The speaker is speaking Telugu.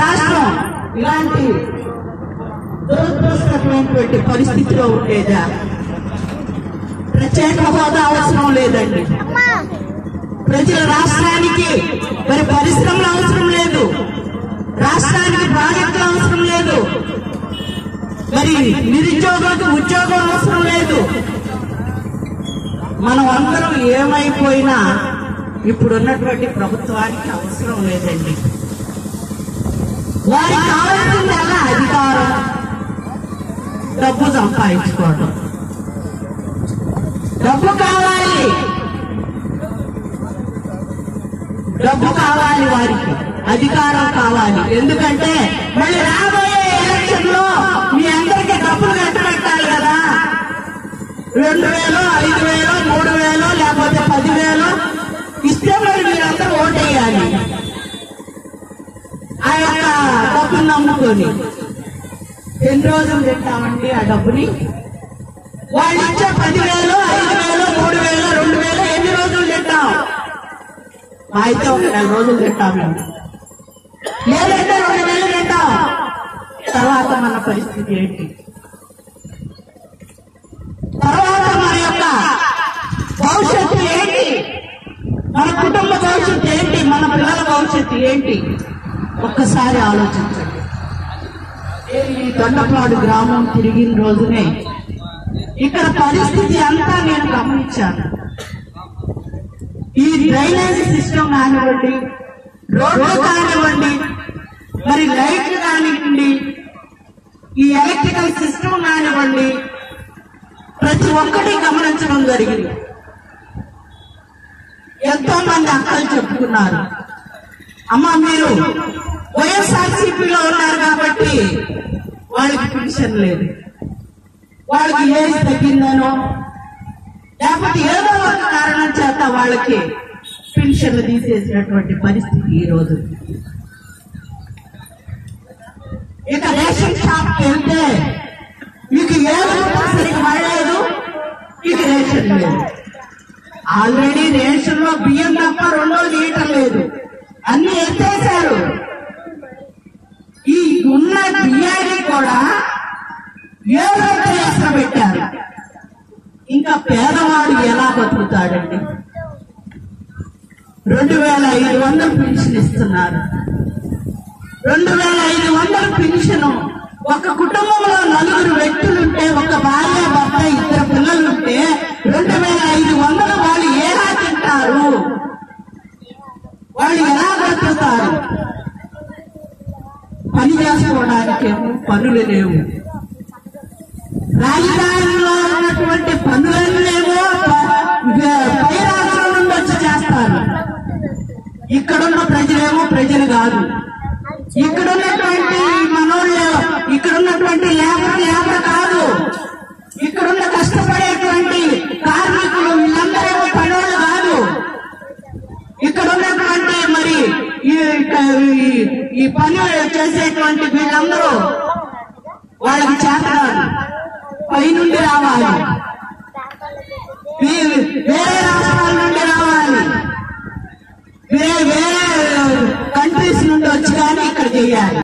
రాష్ట్రం ఇలాంటి దురదృష్టమైనటువంటి పరిస్థితిలో ఉండేదా? ప్రత్యేక హోదా అవసరం లేదండి. ప్రజల రాష్ట్రానికి మరి పరిశ్రమలు అవసరం లేదు. రాష్ట్రానికి ప్రాజెక్టులు అవసరం లేదు. మరి నిరుద్యోగులకు ఉద్యోగం అవసరం లేదు. మనం అందరం ఏమైపోయినా ఇప్పుడున్నటువంటి ప్రభుత్వానికి అవసరం లేదండి. వారికి కావాల్సిందల్లా అధికారం. డబ్బు సంపాదించుకోవడం డబ్బు కావాలి. డబ్బు కావాలి వారికి. అధికారం కావాలి. ఎందుకంటే మళ్ళీ రాబో నమ్ముకొని ఎన్ని రోజులు తింటామండి ఆ డబ్బుని. వాళ్ళు ఇచ్చే పదివేలు ఐదు వేలు మూడు వేలు రెండు వేలు ఎన్ని రోజులు తింటాం అయితే ఒక నెల రోజులు తింటాం మేము. లేదంటే రెండు నెలలు తింటాం తర్వాత మన పరిస్థితి ఏంటి? తర్వాత మన యొక్క భవిష్యత్తు ఏంటి? మన కుటుంబ భవిష్యత్తు ఏంటి? మన పిల్లల భవిష్యత్తు ఏంటి? ఒక్కసారి ఆలోచించండి. ఈ దొండపాడు గ్రామం తిరిగిన రోజునే ఇక్కడ పరిస్థితి అంతా నేను గమనించాను. ఈ డ్రైనేజ్ సిస్టమ్ కానివ్వండి రోడ్లు కానివ్వండి మరి లైట్లు కానివ్వండి ఈ ఎలక్ట్రికల్ సిస్టమ్ కానివ్వండి ప్రతి ఒక్కటి గమనించడం జరిగింది. ఎంతో మంది అక్కలు చెప్పుకున్నారు అమ్మ మీరు వైఎస్ఆర్సీపీలో ఉన్నారు కాబట్టి వాళ్ళకి పెన్షన్ లేదు. వాళ్ళకి ఏజ్ తగ్గిందనో లేకపోతే ఏదో ఒక కారణం చేత వాళ్ళకి పెన్షన్లు తీసేసినటువంటి పరిస్థితి ఈ రోజు. ఇక రేషన్ షాప్కి వెళ్తే మీకు ఏ సరిగ్గా పడలేదు మీకు రేషన్ లేదు. ఆల్రెడీ రేషన్లో బియ్యం తప్ప రెండో లీటర్ లేదు. అన్ని ఎత్తేసే ఉన్న బియ్యాన్ని కూడా ఏ రూపాయలు ఎక్కడ పెట్టారు. ఇంకా పేదవాడు ఎలా బతుకుతాడండి? రెండు వేల ఐదు వందలు పెన్షన్ ఇస్తున్నారు. రెండు వేల ఐదు వందల పెన్షన్ ఒక కుటుంబంలో నలుగురు వ్యక్తులుంటే ఒక భార్య భర్త ఇద్దరు పిల్లలుంటే రెండు వేల ఐదు వందలు వాళ్ళు ఎలా తింటారు? వాళ్ళు ఎలా బతుకుతారు పని చేసుకోవడానికేమో పనులు లేవు. రాజధానిలో ఉన్నటువంటి పనులన్నేమో ప- పై రాష్ట్రం నుండి వచ్చి చేస్తారు. ఇక్కడున్న ప్రజలేమో ప్రజలు కాదు. ఇక్కడున్నటువంటి మనోళ్ళు ఇక్కడున్నటువంటి లేబర్ లేబర్ కాదు. ఇక్కడున్న కష్టపడేటువంటి కార్మికులు వీళ్ళందరేమో పనోళ్ళు కాదు. ఇక్కడున్నటువంటి మరి ఈ పనులు చేసేటువంటి వీళ్ళందరూ వాళ్ళకి చేతనాడు పైనుండి రావాలి. వేరే రాష్ట్రాల నుండి రావాలి. వేరే వేరే కంట్రీస్ నుండి వచ్చి కానీ ఇక్కడ చేయాలి.